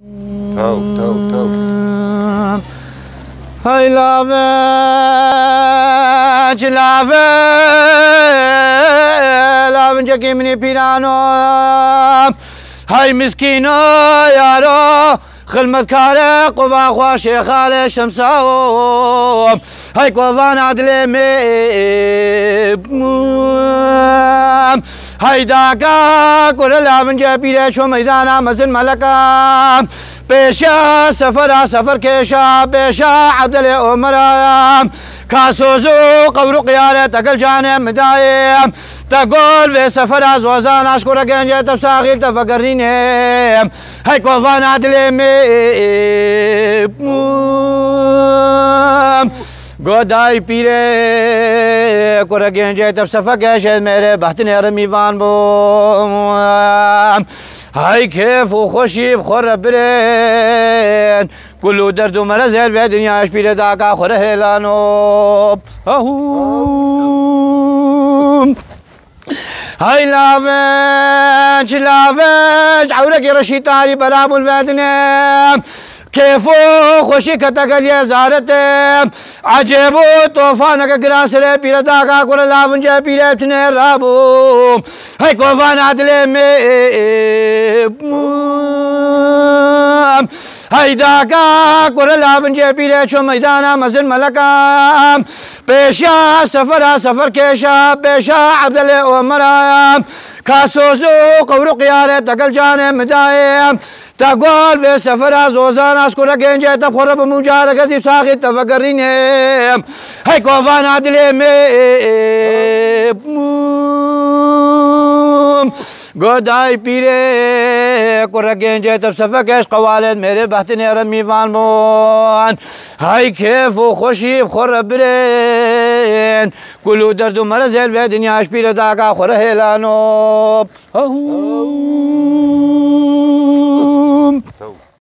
Toe, toe, toe. I love it, love it, love it, give me pirano. Hi, miskino, yaro. کار قوا خوا شیخال شمساو های قوان عدل می های داکا کل لاونج پیره چو میدانا مزن ملکا. پیشا سفر سفر کشا پیشا عبدال عمرم كاسوزو قورق يا تقل جاني مدايم تقول في سفر وزان اشكرك ان جيت بساغيك تفكرني هيك عدل دليمي عدلمي گودای پیره کور گنجه تب سفکش میره بحتن رمیوان بوم. های کیف و خوشی بخور برین کلو درد و مرض هل به دنیاش پیره داکا خور هلانو هاي لاوج لاوج عورك رشيد تاري براب البدنام كيفو خوشي كتاكل يا زارتم عجيبو طوفانك قراسل بيلا داكا كل لابن جا بيلا بتنير رابو. هاي كوفان عدل هاي داكا كل لابن جا بيلا شو ميدانا مزل ملكام بيشا سفر سفر كيشا بيشا عبد الله عمرام كاسوزو قورو قيارة تقل جانب مدايم تقول بسفر زوزان اسكولا جنجة تبخر بمجارة كذب ساخي تفكرين هاي كوفان عدلي گودای پیره کور گنجه تب سفکش قوالد میره بحتن رمیوان بون های کیف و خوشی خور الحسين کلو درد مرض شپیر داگا لداك خره لانو